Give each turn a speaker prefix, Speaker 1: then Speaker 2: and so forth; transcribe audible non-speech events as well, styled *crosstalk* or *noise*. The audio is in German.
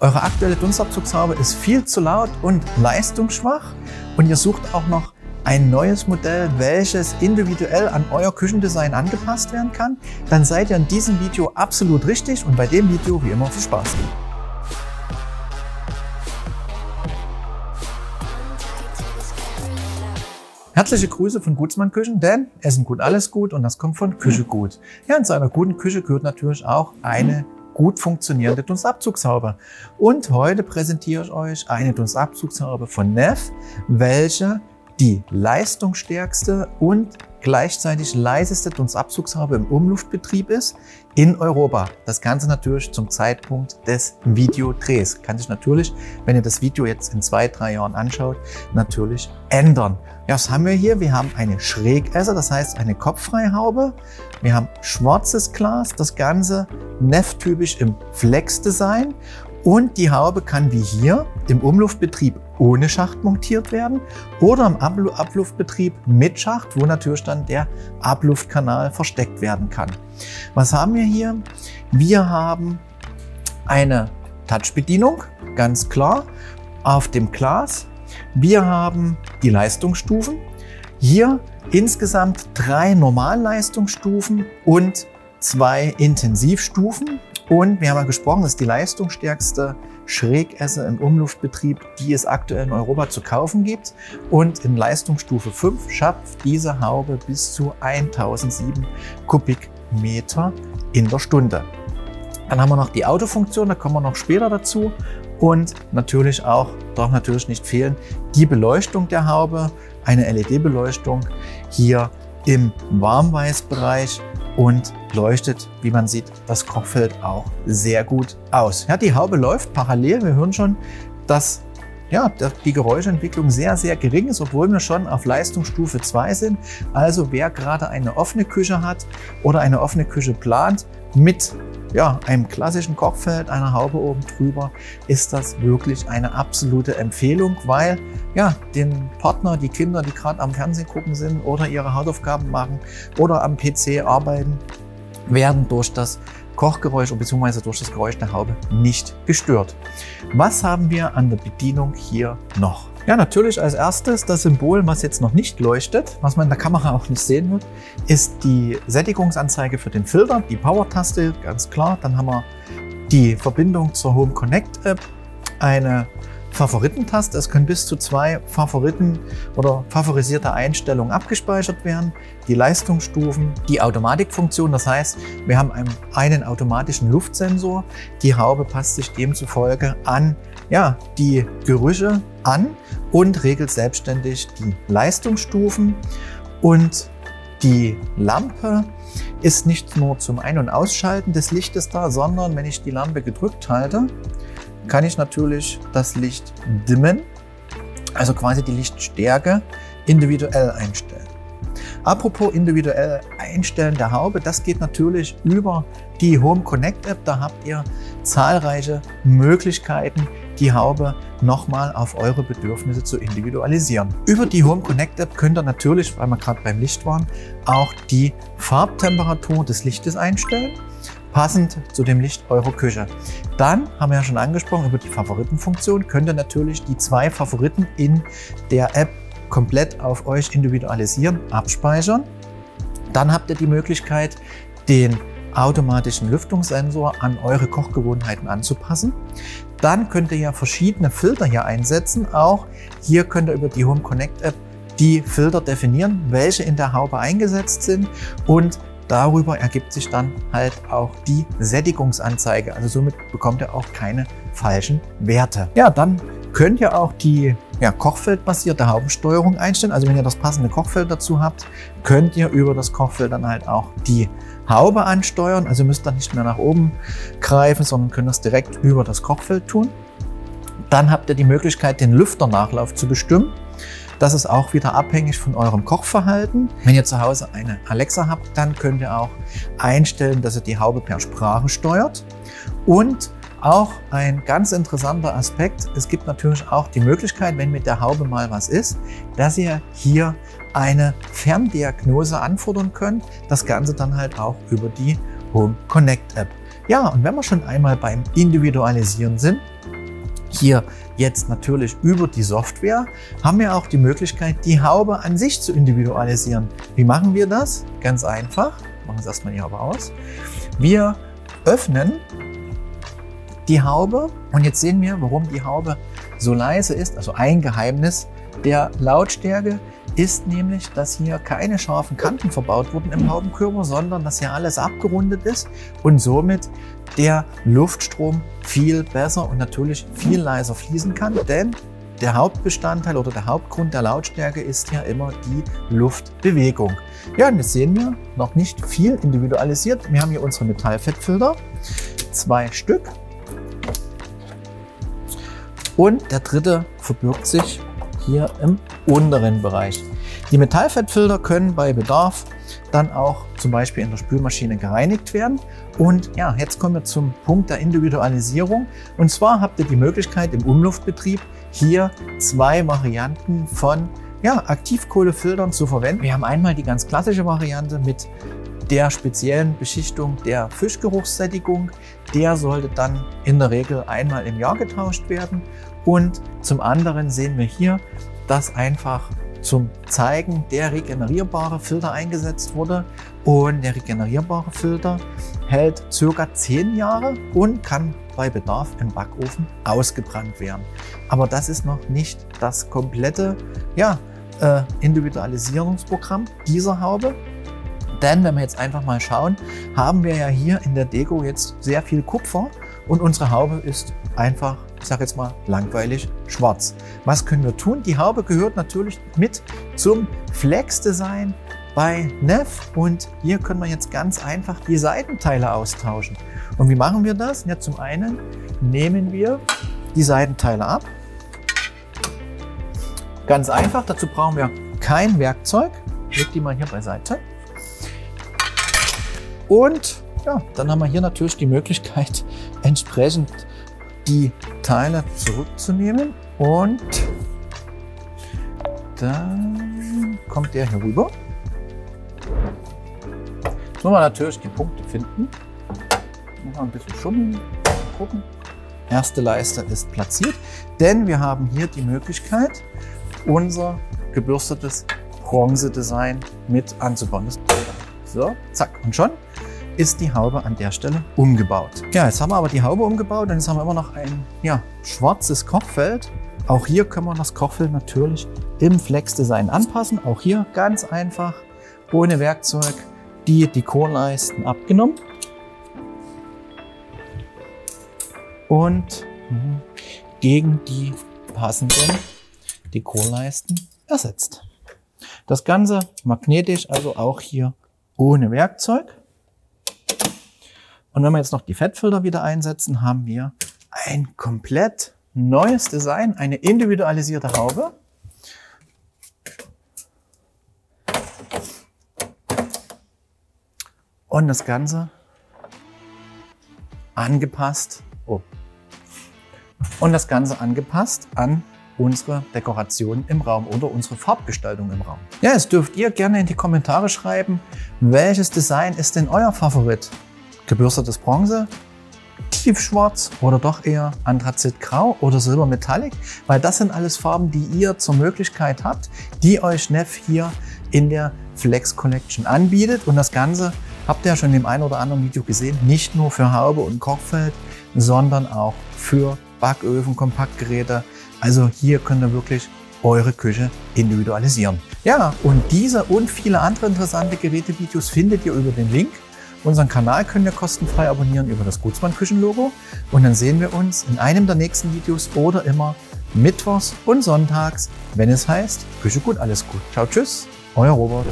Speaker 1: Eure aktuelle Dunstabzugshaube ist viel zu laut und leistungsschwach und ihr sucht auch noch ein neues Modell, welches individuell an euer Küchendesign angepasst werden kann, dann seid ihr in diesem Video absolut richtig und bei dem Video wie immer viel Spaß. Herzliche Grüße von Gutsmann Küchen, denn Essen gut, alles gut und das kommt von Küche gut. Ja, in seiner guten Küche gehört natürlich auch eine gut funktionierende Dunstabzugshaube. Und heute präsentiere ich euch eine Dunstabzugshaube von Neff, welche die leistungsstärkste und gleichzeitig leiseste Dunstabzugshaube im Umluftbetrieb ist in Europa. Das Ganze natürlich zum Zeitpunkt des Videodrehs. Kann sich natürlich, wenn ihr das Video jetzt in zwei, drei Jahren anschaut, natürlich ändern. Ja, was haben wir hier? Wir haben eine Schrägesser, das heißt eine Kopffreihaube. Wir haben schwarzes Glas, das Ganze Neff-typisch im Flex-Design und die Haube kann wie hier im Umluftbetrieb ohne Schacht montiert werden oder im Abluftbetrieb mit Schacht, wo natürlich dann der Abluftkanal versteckt werden kann. Was haben wir hier? Wir haben eine Touchbedienung, ganz klar, auf dem Glas. Wir haben die Leistungsstufen. Hier insgesamt drei Normalleistungsstufen und zwei Intensivstufen. Und wir haben ja gesprochen, das ist die leistungsstärkste Schrägesse im Umluftbetrieb, die es aktuell in Europa zu kaufen gibt. Und in Leistungsstufe 5 schafft diese Haube bis zu 1007 Kubikmeter in der Stunde. Dann haben wir noch die Autofunktion, da kommen wir noch später dazu. Und natürlich auch, darf natürlich nicht fehlen, die Beleuchtung der Haube, eine LED-Beleuchtung hier im Warmweißbereich und leuchtet, wie man sieht, das Kochfeld auch sehr gut aus. Ja, die Haube läuft parallel. Wir hören schon, dass ja, die Geräuschentwicklung sehr, sehr gering ist, obwohl wir schon auf Leistungsstufe 2 sind. Also wer gerade eine offene Küche hat oder eine offene Küche plant mit ja, einem klassischen Kochfeld, einer Haube oben drüber, ist das wirklich eine absolute Empfehlung, weil ja, den Partner, die Kinder, die gerade am Fernsehen gucken sind oder ihre Hausaufgaben machen oder am PC arbeiten, werden durch das Kochgeräusch bzw. durch das Geräusch der Haube nicht gestört. Was haben wir an der Bedienung hier noch? Ja, natürlich als erstes das Symbol, was jetzt noch nicht leuchtet, was man in der Kamera auch nicht sehen wird, ist die Sättigungsanzeige für den Filter, die Power-Taste, ganz klar. Dann haben wir die Verbindung zur Home Connect App, eine Favoritentaste. Es können bis zu zwei Favoriten oder favorisierte Einstellungen abgespeichert werden. Die Leistungsstufen, die Automatikfunktion, das heißt, wir haben einen, einen automatischen Luftsensor. Die Haube passt sich demzufolge an ja, die Gerüche an und regelt selbstständig die Leistungsstufen. Und die Lampe ist nicht nur zum Ein- und Ausschalten des Lichtes da, sondern wenn ich die Lampe gedrückt halte, kann ich natürlich das Licht dimmen, also quasi die Lichtstärke individuell einstellen. Apropos individuell einstellen der Haube, das geht natürlich über die Home Connect App. Da habt ihr zahlreiche Möglichkeiten, die Haube nochmal auf eure Bedürfnisse zu individualisieren. Über die Home Connect App könnt ihr natürlich, weil wir gerade beim Licht waren, auch die Farbtemperatur des Lichtes einstellen passend zu dem Licht eurer Küche. Dann haben wir ja schon angesprochen über die Favoritenfunktion, könnt ihr natürlich die zwei Favoriten in der App komplett auf euch individualisieren, abspeichern. Dann habt ihr die Möglichkeit, den automatischen Lüftungssensor an eure Kochgewohnheiten anzupassen. Dann könnt ihr ja verschiedene Filter hier einsetzen. Auch hier könnt ihr über die Home Connect App die Filter definieren, welche in der Haube eingesetzt sind und darüber ergibt sich dann halt auch die Sättigungsanzeige. Also somit bekommt ihr auch keine falschen Werte. Ja, dann könnt ihr auch die ja, Kochfeldbasierte Haubensteuerung einstellen. Also wenn ihr das passende Kochfeld dazu habt, könnt ihr über das Kochfeld dann halt auch die Haube ansteuern. Also müsst ihr nicht mehr nach oben greifen, sondern könnt das direkt über das Kochfeld tun. Dann habt ihr die Möglichkeit, den Lüfternachlauf zu bestimmen. Das ist auch wieder abhängig von eurem Kochverhalten. Wenn ihr zu Hause eine Alexa habt, dann könnt ihr auch einstellen, dass ihr die Haube per Sprache steuert. Und auch ein ganz interessanter Aspekt, es gibt natürlich auch die Möglichkeit, wenn mit der Haube mal was ist, dass ihr hier eine Ferndiagnose anfordern könnt. Das Ganze dann halt auch über die Home Connect App. Ja, und wenn wir schon einmal beim Individualisieren sind, hier jetzt natürlich über die Software haben wir auch die Möglichkeit, die Haube an sich zu individualisieren. Wie machen wir das? Ganz einfach. Machen wir erstmal die Haube aus. Wir öffnen die Haube und jetzt sehen wir, warum die Haube so leise ist. Also ein Geheimnis der Lautstärke ist nämlich, dass hier keine scharfen Kanten verbaut wurden im Haubenkörper, sondern dass hier alles abgerundet ist und somit der Luftstrom viel besser und natürlich viel leiser fließen kann, denn der Hauptbestandteil oder der Hauptgrund der Lautstärke ist ja immer die Luftbewegung. Ja, und jetzt sehen wir noch nicht viel individualisiert. Wir haben hier unsere Metallfettfilter, zwei Stück. Und der dritte verbirgt sich hier im unteren Bereich. Die Metallfettfilter können bei Bedarf dann auch zum Beispiel in der Spülmaschine gereinigt werden. Und ja, jetzt kommen wir zum Punkt der Individualisierung. Und zwar habt ihr die Möglichkeit im Umluftbetrieb hier zwei Varianten von ja, Aktivkohlefiltern zu verwenden. Wir haben einmal die ganz klassische Variante mit der speziellen Beschichtung der Fischgeruchssättigung. Der sollte dann in der Regel einmal im Jahr getauscht werden. Und zum anderen sehen wir hier, dass einfach zum Zeigen der regenerierbare Filter eingesetzt wurde. Und der regenerierbare Filter hält circa 10 Jahre und kann bei Bedarf im Backofen ausgebrannt werden. Aber das ist noch nicht das komplette ja, äh, Individualisierungsprogramm dieser Haube. Denn wenn wir jetzt einfach mal schauen, haben wir ja hier in der Deko jetzt sehr viel Kupfer und unsere Haube ist einfach ich sage jetzt mal langweilig, schwarz. Was können wir tun? Die Haube gehört natürlich mit zum Flex-Design bei Neff und hier können wir jetzt ganz einfach die Seitenteile austauschen. Und wie machen wir das? Ja, zum einen nehmen wir die Seitenteile ab. Ganz einfach, dazu brauchen wir kein Werkzeug. Leg die mal hier beiseite. Und ja, dann haben wir hier natürlich die Möglichkeit, *laughs* entsprechend die Teile zurückzunehmen und dann kommt der hier rüber. Jetzt müssen wir natürlich die Punkte finden. Noch ein bisschen schummeln, gucken. Erste Leiste ist platziert, denn wir haben hier die Möglichkeit, unser gebürstetes Bronze-Design mit anzubauen. So, zack und schon ist die Haube an der Stelle umgebaut. Ja, jetzt haben wir aber die Haube umgebaut und jetzt haben wir immer noch ein ja, schwarzes Kochfeld. Auch hier können wir das Kochfeld natürlich im Flex-Design anpassen. Auch hier ganz einfach, ohne Werkzeug, die Dekorleisten abgenommen. Und mhm, gegen die passenden Dekorleisten ersetzt. Das Ganze magnetisch, also auch hier ohne Werkzeug. Und wenn wir jetzt noch die Fettfilter wieder einsetzen, haben wir ein komplett neues Design, eine individualisierte Haube. Und das Ganze angepasst. Oh. Und das Ganze angepasst an unsere Dekoration im Raum oder unsere Farbgestaltung im Raum. Ja, jetzt dürft ihr gerne in die Kommentare schreiben, welches Design ist denn euer Favorit? Gebürstetes Bronze, tiefschwarz oder doch eher Anthrazitgrau oder Silbermetallic, weil das sind alles Farben, die ihr zur Möglichkeit habt, die euch Neff hier in der Flex Collection anbietet. Und das Ganze habt ihr ja schon in dem einen oder anderen Video gesehen, nicht nur für Haube und Kochfeld, sondern auch für Backöfen, Kompaktgeräte. Also hier könnt ihr wirklich eure Küche individualisieren. Ja, und diese und viele andere interessante Gerätevideos findet ihr über den Link Unseren Kanal könnt ihr kostenfrei abonnieren über das Gutsmann Küchenlogo und dann sehen wir uns in einem der nächsten Videos oder immer mittwochs und sonntags, wenn es heißt Küche gut, alles gut. Ciao, tschüss, euer Robert.